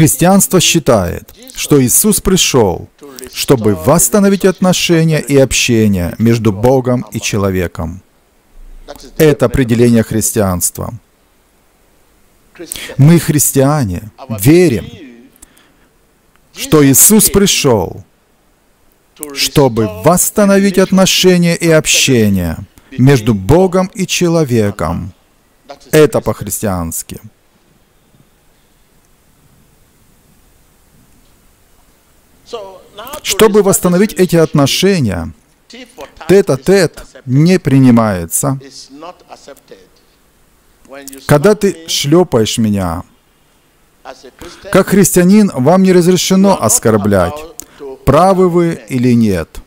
Христианство считает, что Иисус пришел, чтобы восстановить отношения и общение между Богом и человеком. Это определение христианства. Мы, христиане, верим, что Иисус пришел, чтобы восстановить отношения и общение между Богом и человеком. Это по-христиански. Чтобы восстановить эти отношения, тет-а-тет не принимается. Когда ты шлепаешь меня, как христианин, вам не разрешено оскорблять, правы вы или нет.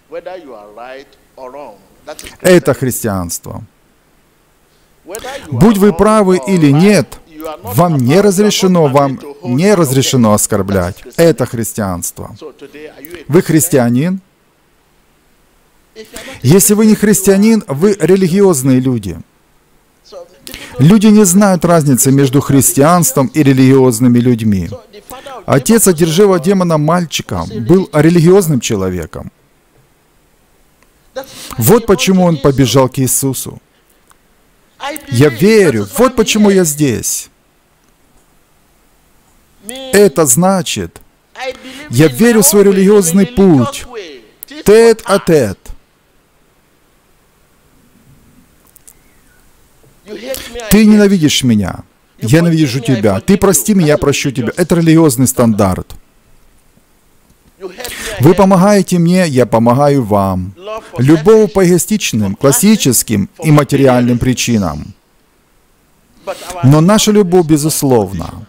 Это христианство. Будь вы правы или нет, вам не разрешено, вам не разрешено оскорблять. Это христианство. Вы христианин? Если вы не христианин, вы религиозные люди. Люди не знают разницы между христианством и религиозными людьми. Отец одерживого демона мальчика был религиозным человеком. Вот почему он побежал к Иисусу. Я верю, вот почему я здесь. Это значит, я верю в свой религиозный путь, тет-а-тет. Ты ненавидишь меня, я ненавижу тебя. Ты прости меня, я прощу тебя. Это религиозный стандарт. Вы помогаете мне, я помогаю вам. Любовь по эгоистичным, классическим и материальным причинам. Но наша любовь безусловна.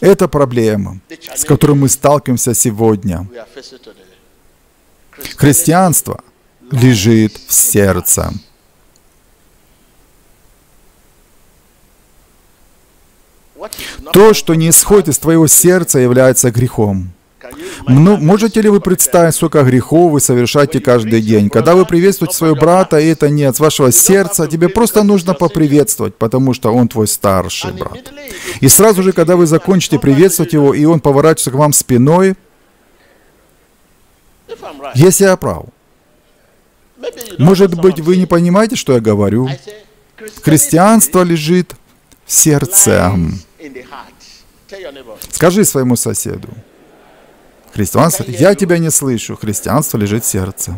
Это проблема, с которой мы сталкиваемся сегодня. Христианство лежит в сердце. То, что не исходит из твоего сердца, является грехом. Ну, можете ли вы представить, сколько грехов вы совершаете каждый день? Когда вы приветствуете своего брата, и это не от вашего сердца, тебе просто нужно поприветствовать, потому что он твой старший брат. И сразу же, когда вы закончите приветствовать его, и он поворачивается к вам спиной, если я прав, может быть, вы не понимаете, что я говорю? Христианство лежит в сердце. Скажи своему соседу. Христианство, я тебя не слышу, христианство лежит в сердце.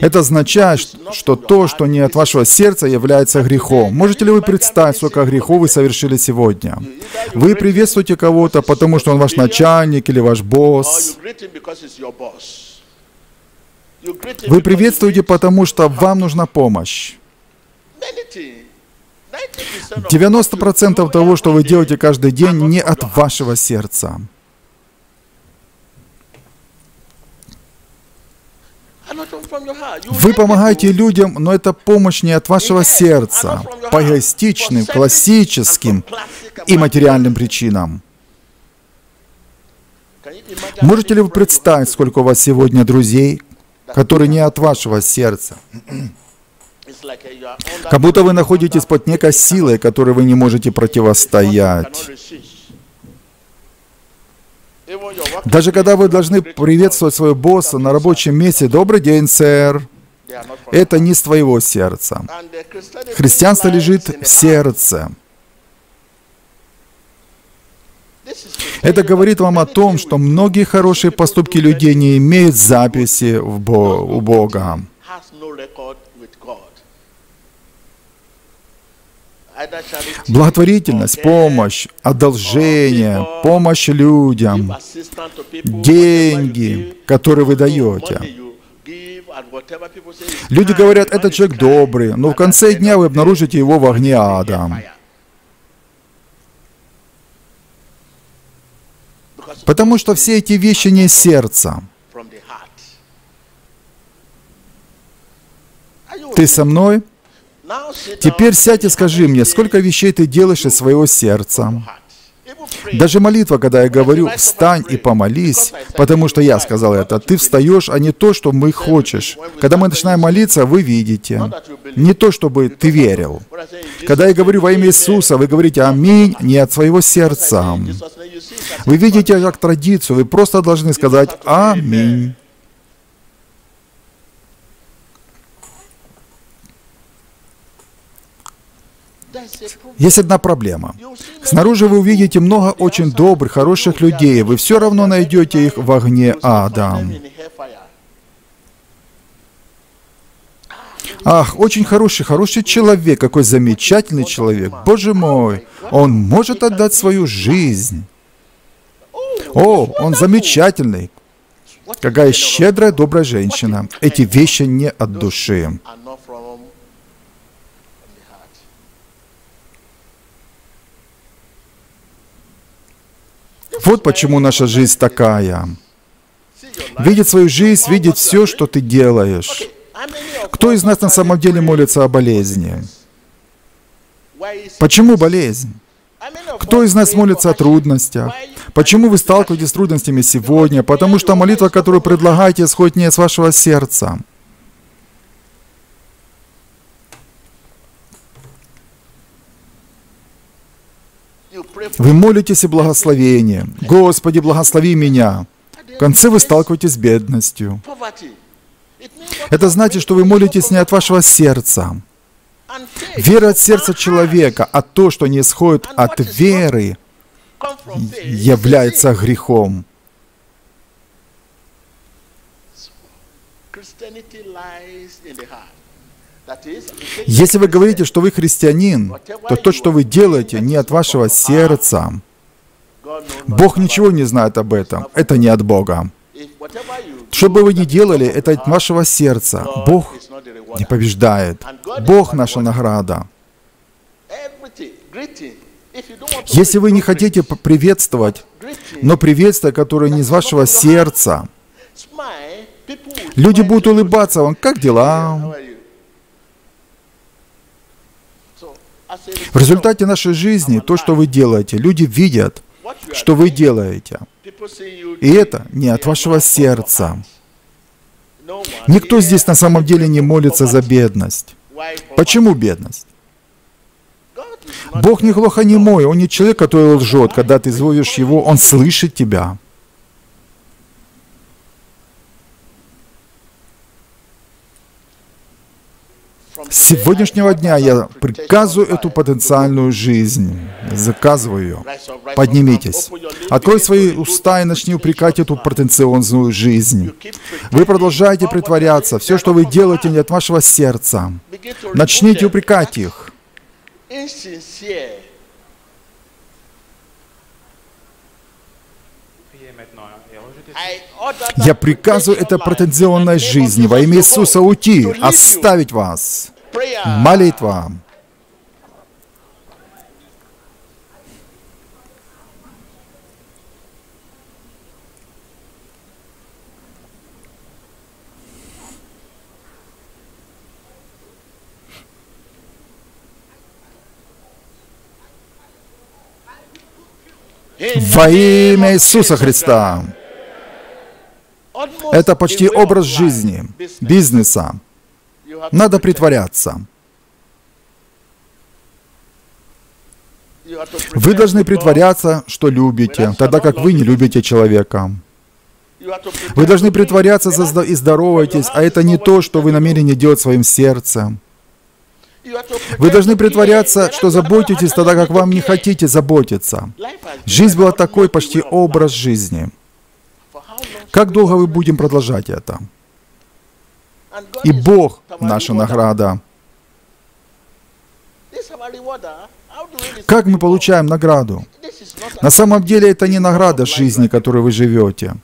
Это означает, что то, что не от вашего сердца, является грехом. Можете ли вы представить, сколько грехов вы совершили сегодня? Вы приветствуете кого-то, потому что он ваш начальник или ваш босс. Вы приветствуете, потому что вам нужна помощь. 90% того, что вы делаете каждый день, не от вашего сердца. Вы помогаете людям, но это помощь не от вашего сердца, по эгоистичным, классическим и материальным причинам. Можете ли вы представить, сколько у вас сегодня друзей, которые не от вашего сердца? Как будто вы находитесь под некой силой, которой вы не можете противостоять. Даже когда вы должны приветствовать своего босса на рабочем месте, «Добрый день, сэр», это не с твоего сердца. Христианство лежит в сердце. Это говорит вам о том, что многие хорошие поступки людей не имеют записи в Бо у Бога. Благотворительность, помощь, одолжение, помощь людям, деньги, которые вы даете. Люди говорят, этот человек добрый, но в конце дня вы обнаружите его в огне ада. Потому что все эти вещи не из сердца. Ты со мной? Теперь сядь и скажи мне, сколько вещей ты делаешь из своего сердца. Даже молитва, когда я говорю «встань и помолись», потому что я сказал это, ты встаешь, а не то, что мы хочешь. Когда мы начинаем молиться, вы видите. Не то, чтобы ты верил. Когда я говорю во имя Иисуса, вы говорите «Аминь» не от своего сердца. Вы видите как традицию, вы просто должны сказать «Аминь». Есть одна проблема. Снаружи вы увидите много очень добрых, хороших людей, вы все равно найдете их в огне ада. Ах, очень хороший, хороший человек, какой замечательный человек. Боже мой, он может отдать свою жизнь. О, он замечательный. Какая щедрая, добрая женщина. Эти вещи не от души. Вот почему наша жизнь такая. Видеть свою жизнь, видеть все, что ты делаешь. Кто из нас на самом деле молится о болезни? Почему болезнь? Кто из нас молится о трудностях? Почему вы сталкиваетесь с трудностями сегодня? Потому что молитва, которую предлагаете, исходит не из вашего сердца. Вы молитесь о благословении. Господи, благослови меня. В конце вы сталкиваетесь с бедностью. Это значит, что вы молитесь не от вашего сердца. Вера от сердца человека, а то, что не исходит от веры, является грехом. Если вы говорите, что вы христианин, то то, что вы делаете, не от вашего сердца. Бог ничего не знает об этом. Это не от Бога. Что бы вы ни делали, это от вашего сердца. Бог не побеждает. Бог наша награда. Если вы не хотите приветствовать, но приветствие, которое не из вашего сердца, люди будут улыбаться вам, как дела? В результате нашей жизни то, что вы делаете, люди видят, что вы делаете. И это не от вашего сердца. Никто здесь на самом деле не молится за бедность. Почему бедность? Бог не глухонемой, Он не человек, который лжет. Когда ты зовешь Его, Он слышит тебя. С сегодняшнего дня я приказываю эту потенциальную жизнь. Заказываю ее. Поднимитесь. Открой свои уста и начни упрекать эту потенциальную жизнь. Вы продолжаете притворяться. Все, что вы делаете, не от вашего сердца. Начните упрекать их. Я приказываю этой претензионной жизни во имя Иисуса уйти, оставить вас. Молитва. Во имя Иисуса Христа. Это почти образ жизни, бизнеса. Надо притворяться. Вы должны притворяться, что любите, тогда как вы не любите человека. Вы должны притворяться и здороваетесь, а это не то, что вы намерены делать своим сердцем. Вы должны притворяться, что заботитесь тогда, как вам не хотите заботиться. Жизнь была такой почти образ жизни. Как долго мы будем продолжать это? И Бог наша награда. Как мы получаем награду? На самом деле это не награда жизни, которой вы живете.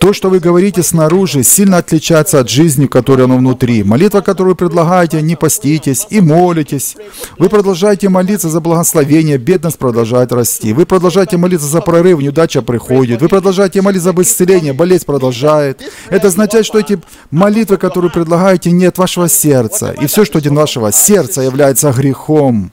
То, что вы говорите снаружи, сильно отличается от жизни, которая оно внутри. Молитва, которую предлагаете, не поститесь и молитесь. Вы продолжаете молиться за благословение, бедность продолжает расти. Вы продолжаете молиться за прорыв, неудача приходит. Вы продолжаете молиться за исцеление, болезнь продолжает. Это означает, что эти молитвы, которые предлагаете, не от вашего сердца. И все, что от вашего сердца, является грехом.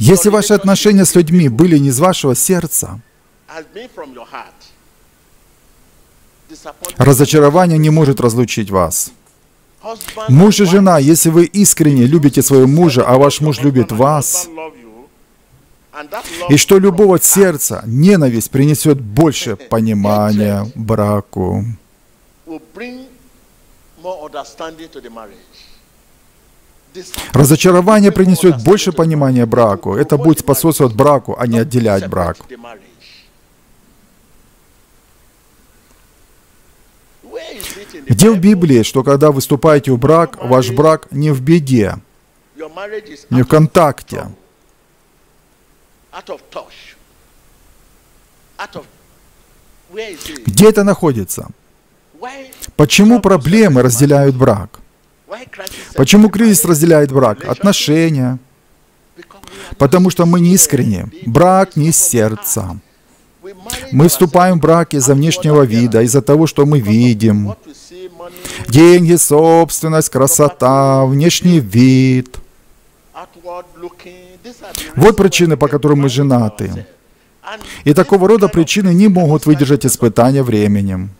Если ваши отношения с людьми были не из вашего сердца, разочарование не может разлучить вас. Муж и жена, если вы искренне любите своего мужа, а ваш муж любит вас, и что любого сердца ненависть принесет больше понимания браку. Разочарование принесет больше понимания браку. Это будет способствовать браку, а не отделять брак. Где в Библии, что когда выступаете в брак, ваш брак не в беде, не в контакте, где это находится? Почему проблемы разделяют брак? Почему кризис разделяет брак? Отношения. Потому что мы не искренне. Брак не из сердца. Мы вступаем в брак из-за внешнего вида, из-за того, что мы видим. Деньги, собственность, красота, внешний вид. Вот причины, по которым мы женаты. И такого рода причины не могут выдержать испытания временем.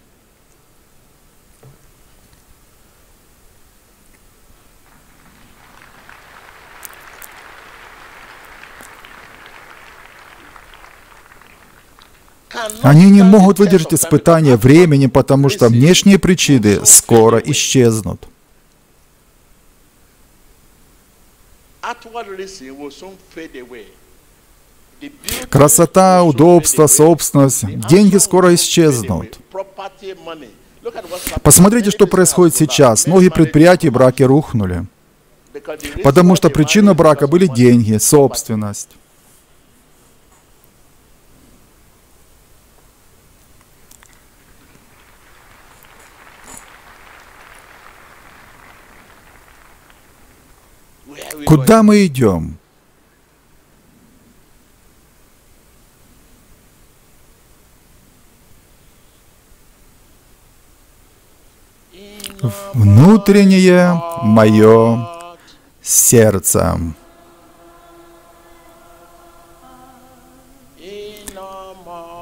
Они не могут выдержать испытания времени, потому что внешние причины скоро исчезнут. Красота, удобство, собственность, деньги скоро исчезнут. Посмотрите, что происходит сейчас. Многие предприятия браки рухнули. Потому что причина брака были деньги, собственность. Куда мы идем? Внутреннее мое сердце.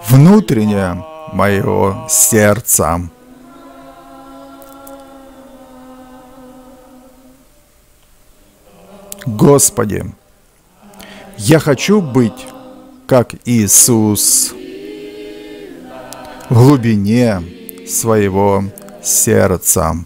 Внутреннее мое сердце. Господи, я хочу быть как Иисус в глубине своего сердца.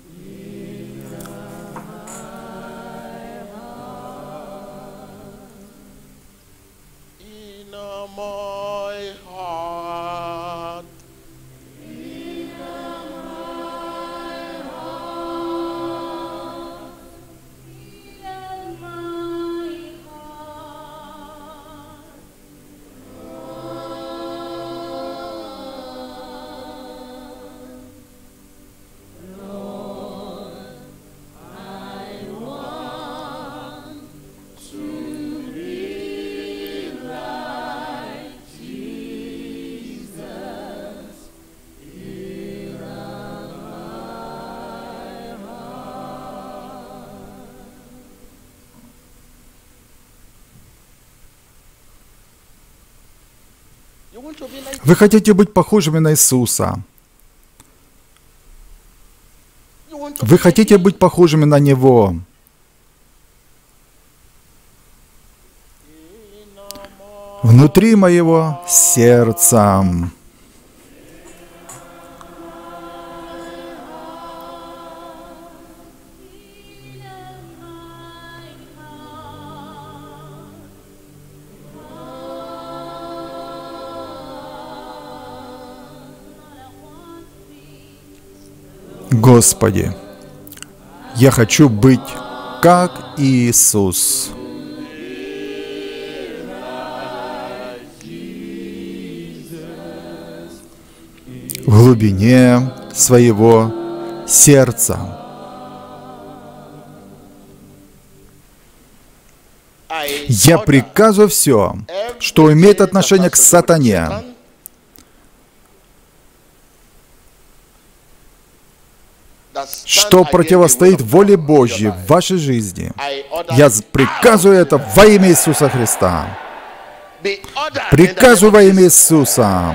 Вы хотите быть похожими на Иисуса. Вы хотите быть похожими на Него. Внутри моего сердца. Господи, я хочу быть как Иисус. В глубине своего сердца. Я приказываю все, что имеет отношение к сатане, что противостоит воле Божьей в вашей жизни. Я приказываю это во имя Иисуса Христа. Приказываю во имя Иисуса.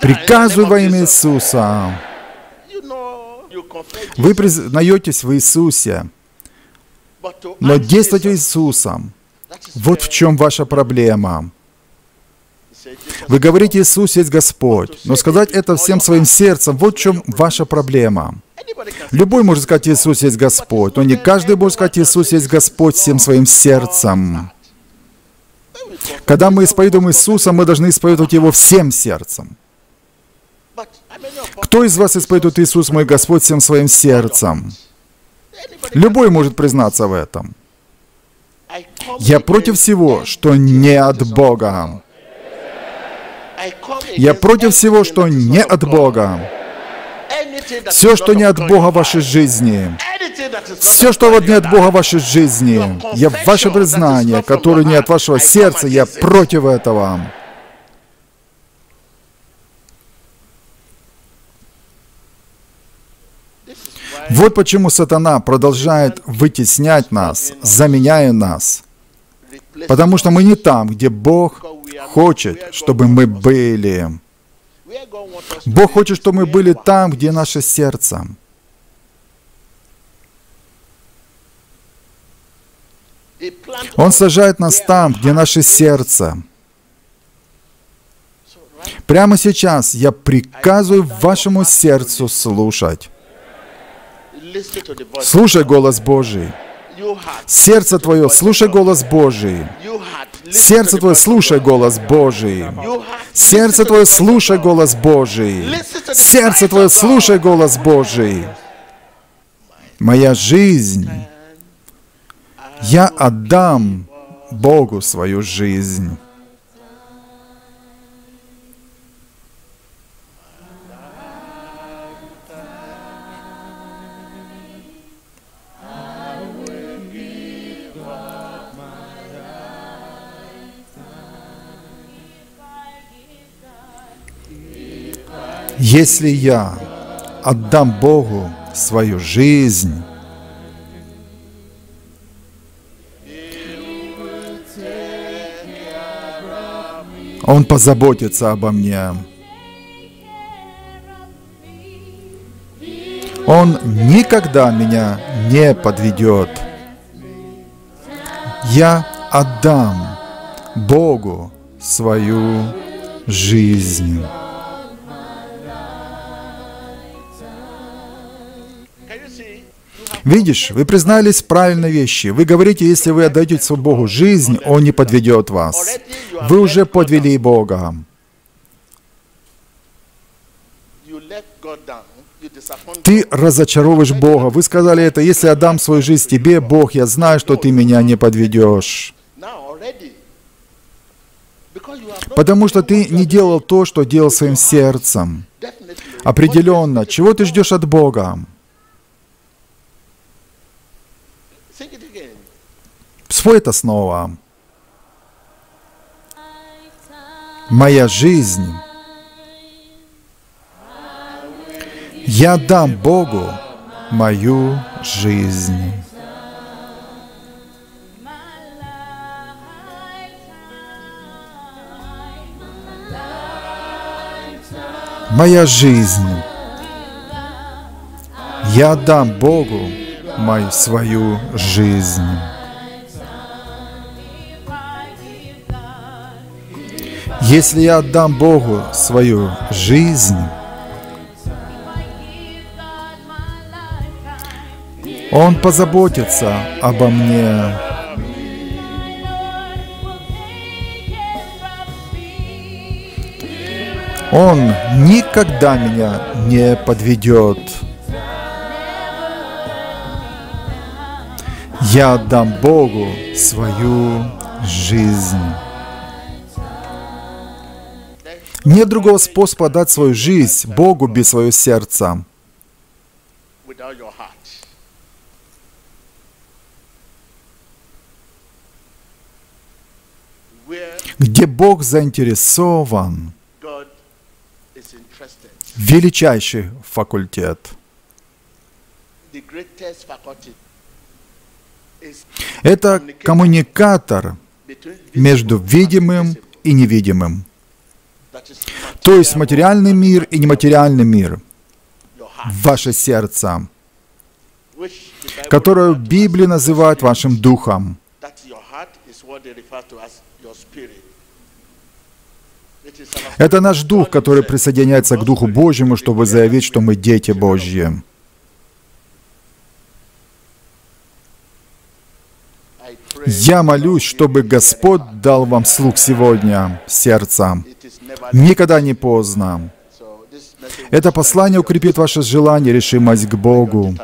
Приказываю во имя Иисуса. Вы признаетесь в Иисусе, но действуйте Иисусом. Вот в чем ваша проблема. Вы говорите, Иисус есть Господь, но сказать это всем своим сердцем, вот в чем ваша проблема. Любой может сказать, Иисус есть Господь, но не каждый может сказать, Иисус есть Господь всем своим сердцем. Когда мы исповедуем Иисуса, мы должны исповедовать Его всем сердцем. Кто из вас исповедует Иисус мой Господь всем своим сердцем? Любой может признаться в этом. Я против всего, что не от Бога. Я против всего, что не от Бога. Все, что не от Бога в вашей жизни, все, что не от Бога в вашей жизни, я ваше признание, которое не от вашего сердца, я против этого. Вот почему сатана продолжает вытеснять нас, заменяя нас. Потому что мы не там, где Бог хочет, чтобы мы были. Бог хочет, чтобы мы были там, где наше сердце. Он сажает нас там, где наше сердце. Прямо сейчас я приказываю вашему сердцу слушать. Слушай голос Божий. Сердце твое, слушай голос Божий. Сердце твое, слушай голос Божий. Сердце твое, слушай голос Божий. Сердце твое, слушай голос Божий. Моя жизнь, я отдам Богу свою жизнь. Если я отдам Богу свою жизнь, Он позаботится обо мне. Он никогда меня не подведет. Я отдам Богу свою жизнь. Видишь, вы признались правильной вещи. Вы говорите, если вы свою Богу жизнь, Он не подведет вас. Вы уже подвели Бога. Ты разочаровываешь Бога. Вы сказали это, если отдам свою жизнь тебе, Бог, я знаю, что ты меня не подведешь. Потому что ты не делал то, что делал своим сердцем. Определенно, чего ты ждешь от Бога? Спой это снова. Моя жизнь. Я дам Богу мою жизнь. Моя жизнь. Я дам Богу мою свою жизнь. Если я отдам Богу свою жизнь, Он позаботится обо мне. Он никогда меня не подведет. Я отдам Богу свою жизнь. Нет другого способа дать свою жизнь Богу без своего сердца. Где Бог заинтересован, величайший факультет. Это коммуникатор между видимым и невидимым. То есть материальный мир и нематериальный мир, ваше сердце, которое Библия называет вашим духом. Это наш дух, который присоединяется к Духу Божьему, чтобы заявить, что мы дети Божьи. Я молюсь, чтобы Господь дал вам слух сегодня, сердца. Никогда не поздно. Это послание укрепит ваше желание, решимость к Богу.